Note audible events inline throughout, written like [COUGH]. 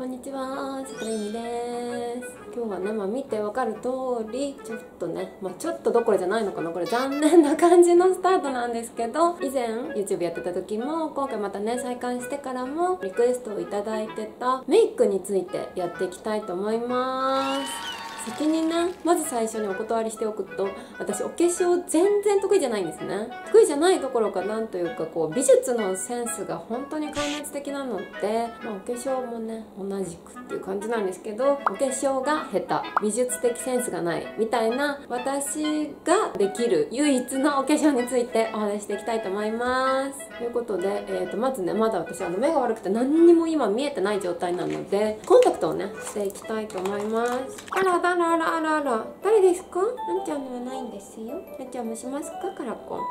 こんにちは、シプレミです。今日は生、見てわかる通り、ちょっとね、まあちょっとどころじゃないのかな、これ残念な感じのスタートなんですけど、以前 YouTube やってた時も、今回またね、再開してからも、リクエストをいただいてたメイクについてやっていきたいと思います。先にねまず最初にお断りしておくと私お化粧全然得意じゃないんですね。得意じゃないどころかなんというかこう美術のセンスが本当に壊滅的なので、まあ、お化粧もね同じくっていう感じなんですけどお化粧が下手美術的センスがないみたいな私ができる唯一のお化粧についてお話していきたいと思います。ということで、えー、とまずねまだ私あの目が悪くて何にも今見えてない状態なのでコンタクトをねしていきたいと思います。らあらあらあらあら。誰ですか？あんちゃんのはないんですよ。あんちゃんもしますか？カラコン。あ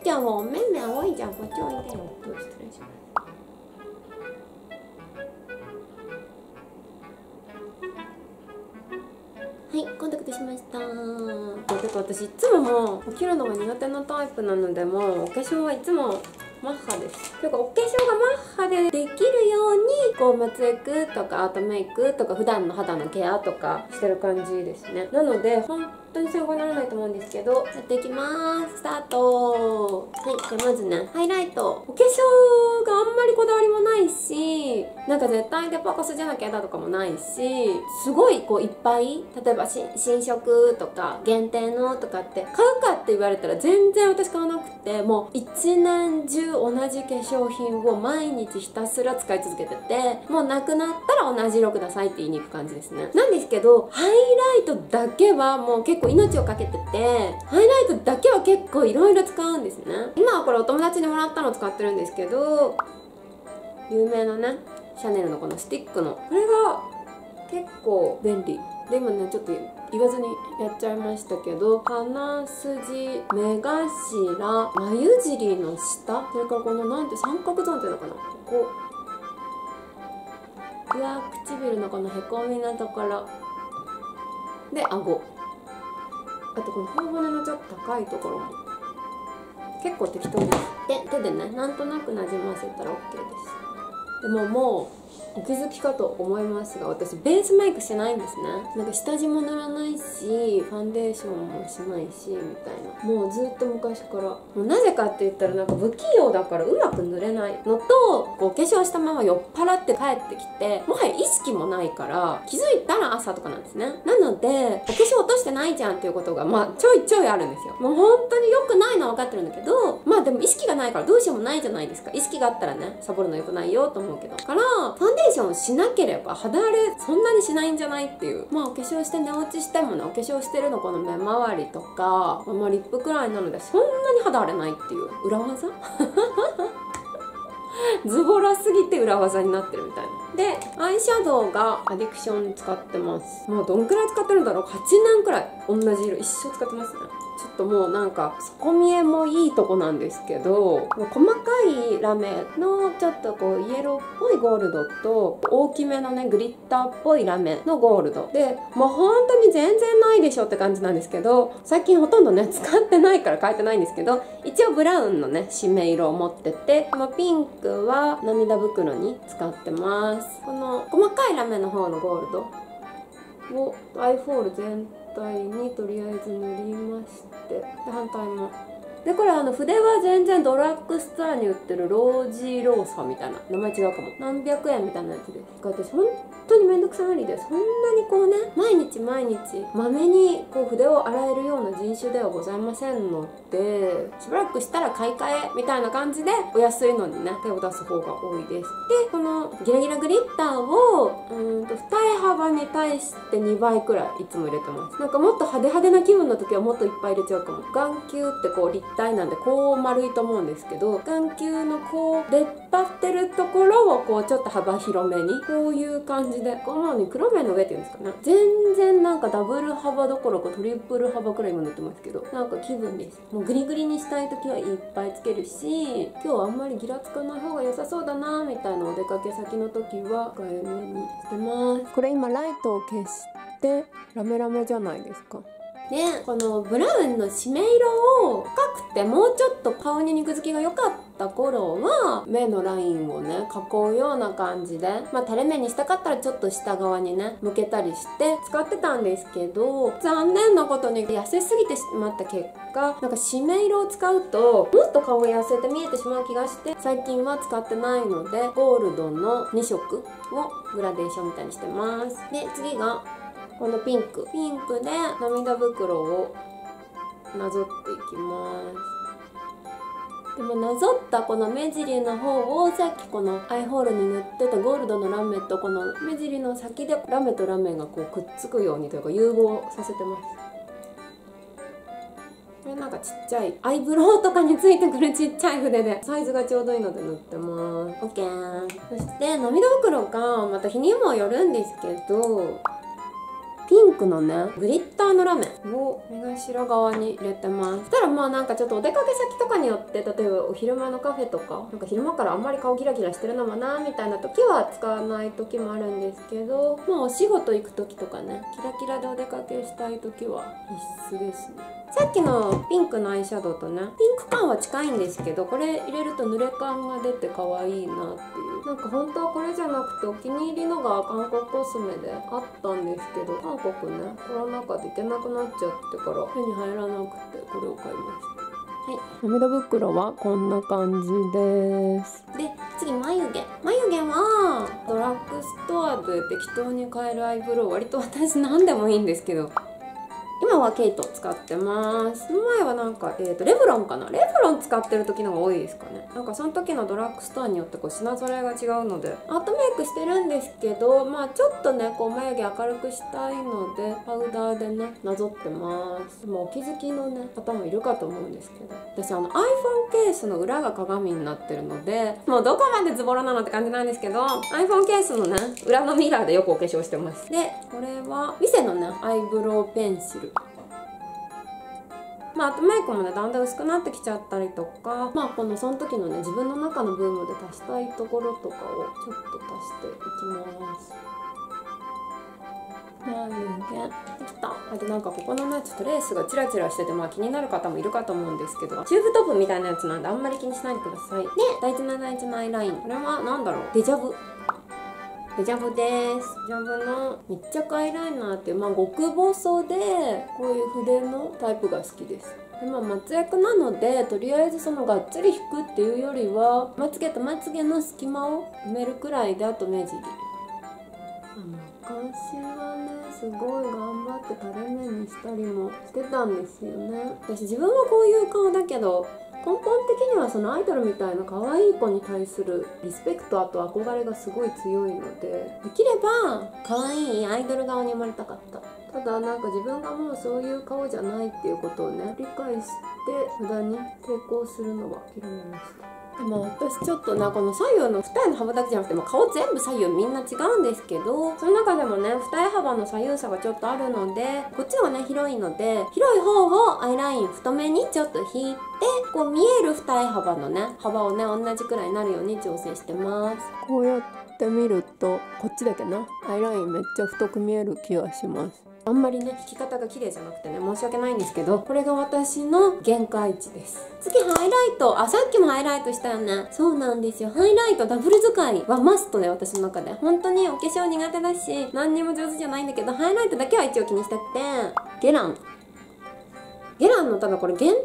んちゃんはお目目青いじゃん。こっちおいでよ失礼しますはい、コンタクトしました。てか私いつももう起きるのが苦手なタイプなのでもうお化粧はいつもマッハです。というかお化粧がマッハでできるようにこうまつエクとかアートメイクとか普段の肌のケアとかしてる感じですね。なので本当に参考にならないと思うんですけどやっていきます。スタートはい、じゃあまずねハイライト。お化粧があんまりこだわりもないしなんか絶対デパコスじゃなきゃだとかもないしすごいこういっぱい例えば新色とか限定のとかって買うかって言われたら全然私買わなくてもう一年中同じ化粧品を毎日ひたすら使い続けててもうなくなったら同じ色くださいって言いに行く感じですね。なんですけどハイライトだけはもう結構命をかけててハイライトだけは結構いろいろ使うんですね。今はこれお友達にもらったのを使ってるんですけど有名なねシャネルのこのスティックの。これが結構便利。で今ねちょっと言わずにやっちゃいましたけど鼻筋目頭眉尻の下。それからこのなんて三角ゾーンっていうのかな。ここ。上唇のこのへこみのところ。で顎。あとこの頬骨のちょっと高いところも。結構適当です。で手でねなんとなくなじませたら OK です。でももうお気づきかと思いますが私ベースメイクしないんですね。なんか下地も塗らないしファンデーションもしないしみたいな。もうずっと昔から。もうなぜかって言ったらなんか不器用だからうまく塗れないのとこう化粧したまま酔っ払って帰ってきてもはや意識もないから気づいたら朝とかなんですね。なのでお化粧落としてないじゃんっていうことがまあちょいちょいあるんですよ。もう本当に良くないのは分かってるんだけどまあでも意識がないからどうしようもないじゃないですか。意識があったらねサボるの良くないよと思うけど。からファンデーションしなければ肌荒れそんなにしないんじゃないっていう。まあお化粧して寝落ちしてもねお化粧してるのこの目周りとか、まあ、リップくらいなのでそんなに肌荒れないっていう。裏技？[LAUGHS] ズボラすぎて裏技になってるみたいな。でアイシャドウがアディクション使ってます。もうどんくらい使ってるんだろう？8年くらい。同じ色一生使ってますね。ちょっともうなんか底見えもいいとこなんですけど細かいラメのちょっとこうイエローっぽいゴールドと大きめのねグリッターっぽいラメのゴールドでもう本当に全然ないでしょって感じなんですけど最近ほとんどね使ってないから変えてないんですけど一応ブラウンのね締め色を持っててこのピンクは涙袋に使ってます。この細かいラメの方のゴールドをアイフォール全体にとりあえず塗りましてで反対もでこれあの筆は全然ドラッグストアに売ってるロージーローサみたいな名前違うかも。何百円みたいなやつです私本当にめんどくさがりでそんなにこうね毎日毎日まめにこう筆を洗えるような人種ではございませんのでしばらくしたら買い替えみたいな感じでお安いのにね手を出す方が多いです。でこのギラギラグリッターをうんと二重幅に対して2倍くらいいつも入れてます。なんかもっと派手派手な気分の時はもっといっぱい入れちゃうかも。眼球ってこう立体なんでこう丸いと思うんですけど眼球のこう出っ張ってるところをこうちょっと幅広めにこういう感じでこのように黒目の上っていうんですかね全然なんかダブル幅どころかトリプル幅くらい今塗ってますけどなんか気分です。もうグリグリにしたい時はいっぱいつけるし今日はあんまりギラつかない方が良さそうだなみたいなお出かけ先の時は控えめにしてます。これ今ライトを消してラメラメじゃないですか。でこのブラウンの締め色を深くてもうちょっと顔に肉付きが良かっった頃は目のラインをね囲うような感じでまあ垂れ目にしたかったらちょっと下側にね向けたりして使ってたんですけど残念なことに痩せすぎてしまった結果なんか締め色を使うともっと顔が痩せて見えてしまう気がして最近は使ってないのでゴールドの2色をグラデーションみたいにしてます。で次がこのピンク。ピンクで涙袋をなぞっていきます。でもなぞったこの目尻の方をさっきこのアイホールに塗ってたゴールドのラメとこの目尻の先でラメとラメがこうくっつくようにというか融合させてます。これなんかちっちゃいアイブロウとかについてくるちっちゃい筆で。サイズがちょうどいいので塗ってます。OK そして涙袋がまた日にもよるんですけどピンクのねグリッターのラメを目頭側に入れてます。そしたらまあなんかちょっとお出かけ先とかによって例えばお昼間のカフェとかなんか昼間からあんまり顔キラキラしてるのもなみたいな時は使わない時もあるんですけどまあお仕事行く時とかねキラキラでお出かけしたい時は必須ですね。さっきのピンクのアイシャドウとねピンク感は近いんですけどこれ入れると濡れ感が出て可愛いなっていう。なんか本当はこれじゃなくてお気に入りのが韓国コスメであったんですけど韓国ねコロナ禍で行けなくなっちゃってから手に入らなくてこれを買いましたはい、涙袋はこんな感じです。で次眉毛。眉毛はドラッグストアで適当に買えるアイブロウ。割と私何でもいいんですけど。今はケイト使ってます。前はなんか、えーと、レブロンかな？レブロン使ってる時のが多いですかね。なんかその時のドラッグストアによってこう品揃えが違うのでアートメイクしてるんですけどまあちょっとねこう眉毛明るくしたいのでパウダーでねなぞってます。もうお気づきのね方もいるかと思うんですけど。私あの iPhone ケースの裏が鏡になってるのでもうどこまでズボラなのって感じなんですけど iPhone ケースのね裏のミラーでよくお化粧してます。でこれはヴィセのねアイブロウペンシル。まあ、あとメイクもねだんだん薄くなってきちゃったりとかまあこのその時のね自分の中のブームで足したいところとかをちょっと足していきます。眉毛できたあとなんかここのねちょっとレースがチラチラしててまあ気になる方もいるかと思うんですけどチューブトップみたいなやつなんであんまり気にしないでください。で大事な大事なアイライン。これは何だろう？デジャブデジャブです。ジャブの密着アイライナーっていうまあ極細でこういう筆のタイプが好きです。でまあ松役なのでとりあえずそのがっつり引くっていうよりはまつげとまつげの隙間を埋めるくらいであと目尻。昔はねすごい頑張って垂れ目にしたりもしてたんですよね。私自分はこういう顔だけど根本的にはそのアイドルみたいな可愛い子に対するリスペクトあと憧れがすごい強いのでできれば可愛いアイドル側に生まれたかった。ただなんか自分がもうそういう顔じゃないっていうことをね理解して無駄に抵抗するのは諦めました。でも私ちょっとなこの左右の二重の幅だけじゃなくても顔全部左右みんな違うんですけどその中でもね二重幅の左右差がちょっとあるのでこっちはね広いので広い方をアイライン太めにちょっと引いてこう見える二重幅のね幅をね同じくらいになるように調整してます。こうやって見るとこっちだけなアイラインめっちゃ太く見える気がします。あんまりね弾き方が綺麗じゃなくてね申し訳ないんですけどこれが私の限界値です。次ハイライト。あさっきもハイライトしたよね。そうなんですよ。ハイライトダブル使いはマストで私の中で。本当にお化粧苦手だし何にも上手じゃないんだけどハイライトだけは一応気にしたくて。ゲラン。ゲランのただこれ限定だ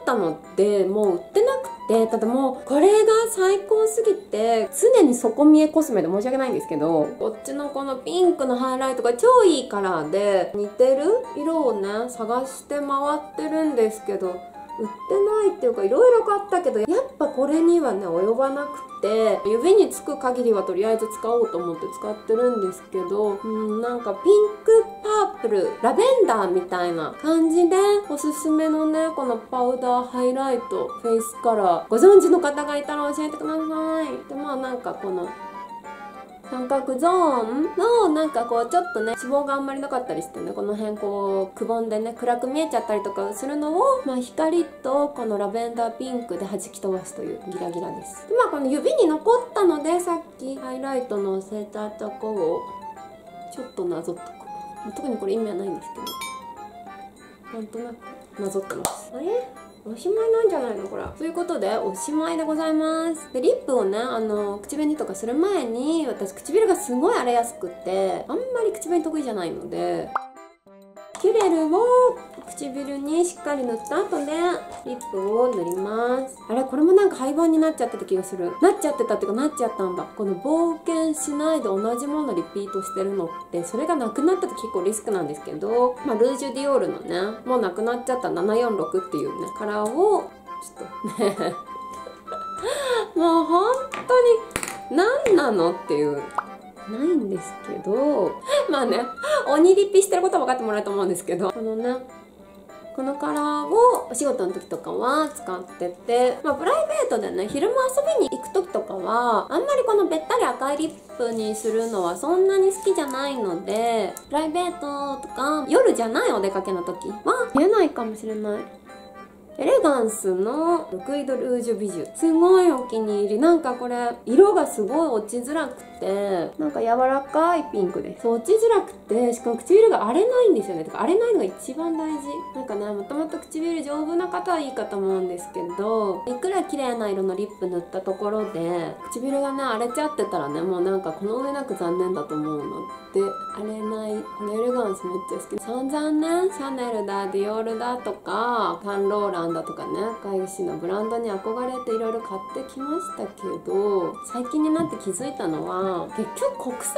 ったのでもう売ってなくてただもうこれが最高すぎて常に底見えコスメで申し訳ないんですけどこっちのこのピンクのハイライトが超いいカラーで似てる色をね探して回ってるんですけど売ってないっていうかいろいろ買ったけどやっぱこれにはね及ばなくて指につく限りはとりあえず使おうと思って使ってるんですけどうんなんかピンクパープルラベンダーみたいな感じでおすすめのねこのパウダーハイライトフェイスカラー。ご存知の方がいたら教えてください。でまあなんかこの三角ゾーンのなんかこうちょっとね脂肪があんまりなかったりしてねこの辺こうくぼんでね暗く見えちゃったりとかするのを、まあ、光とこのラベンダーピンクで弾き飛ばすというギラギラです。でまあこの指に残ったのでさっきハイライトのせたとこをちょっとなぞっとく特にこれ意味はないんですけど。なんとなくなぞってます。あれ？おしまいなんじゃないのこれ。ということでおしまいでございます。でリップをねあの口紅とかする前に私唇がすごい荒れやすくってあんまり口紅得意じゃないので。キュレルを唇にしっかり塗った後でリップを塗ります。あれこれもなんか廃盤になっちゃってた気がする。なっちゃってたっていうかなっちゃったんだ。この冒険しないで同じものリピートしてるのってそれがなくなったと結構リスクなんですけど、まあ、ルージュディオールのねもうなくなっちゃった746っていうねカラーをちょっとね [LAUGHS] もう本当に何なのっていう。ないんですけど [LAUGHS] まあね鬼リピしてることは分かってもらえると思うんですけど。このねこのカラーをお仕事の時とかは使ってて、まあ、プライベートでね昼間遊びに行く時とかはあんまりこのべったり赤いリップにするのはそんなに好きじゃないのでプライベートとか夜じゃないお出かけの時は見えないかもしれない。エレガンスのルクイドルージュ美女すごいお気に入り。なんかこれ色がすごい落ちづらくてなんか柔らかいピンクで。す落ちづらくてしかも唇が荒れないんですよね。てか荒れないのが一番大事。なんかねもともと唇丈夫な方はいいかと思うんですけどいくら綺麗な色のリップ塗ったところで唇がね荒れちゃってたらねもうなんかこの上なく残念だと思うので荒れないこのエレガンスめっちゃ好き。散々ねシャネルだディオールだとかサンローランランだとかね外資のブランドに憧れていろいろ買ってきましたけど最近になって気づいたのは結局国産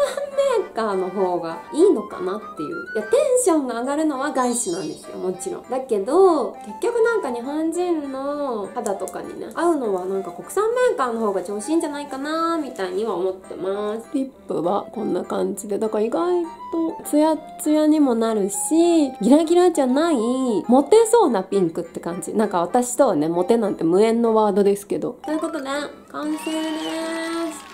メーカーの方がいいのかなっていう。いやテンションが上がるのは外資なんですよもちろん。だけど結局なんか日本人の肌とかにね合うのはなんか国産メーカーの方が調子いいんじゃないかなみたいには思ってます。リップはこんな感じで。だから意外とツヤツヤにもなるしギラギラじゃないモテそうなピンクって感じ。なんか私とはね、モテなんて無縁のワードですけど。ということで、完成です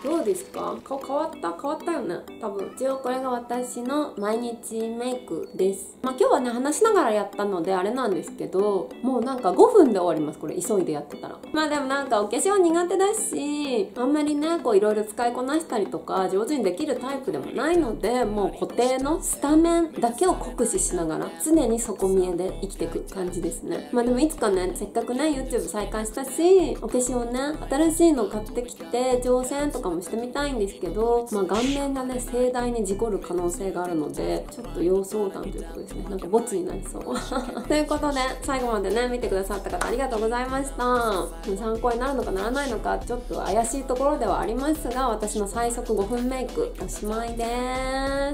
どうですか？顔変わった？変わったよね？多分一応これが私の毎日メイクです。まあ今日はね話しながらやったのであれなんですけどもうなんか5分で終わりますこれ。急いでやってたら。まあでもなんかお化粧苦手だしあんまりねこういろいろ使いこなしたりとか上手にできるタイプでもないのでもう固定のスタメンだけを酷使しながら常に底見えで生きていく感じですね。まあでもいつかねせっかくね YouTube 再開したしお化粧ね新しいの買ってきて挑戦とかもしてみたいんですけど、まあ、顔面がね盛大に事故る可能性があるのでちょっと要相談ということですね。なんかボツになりそう。[LAUGHS] ということで最後までね見てくださった方ありがとうございました。参考になるのかならないのかちょっと怪しいところではありますが私の最速5分メイクおしまいで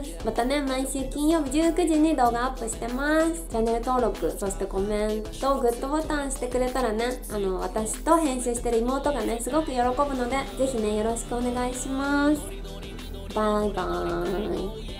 す。またね毎週金曜日19時に動画アップしてます。チャンネル登録そしてコメントグッドボタンしてくれたらねあの私と編集してる妹がねすごく喜ぶので、ぜひね、よろしくお願いします。願いします。バイバーイ。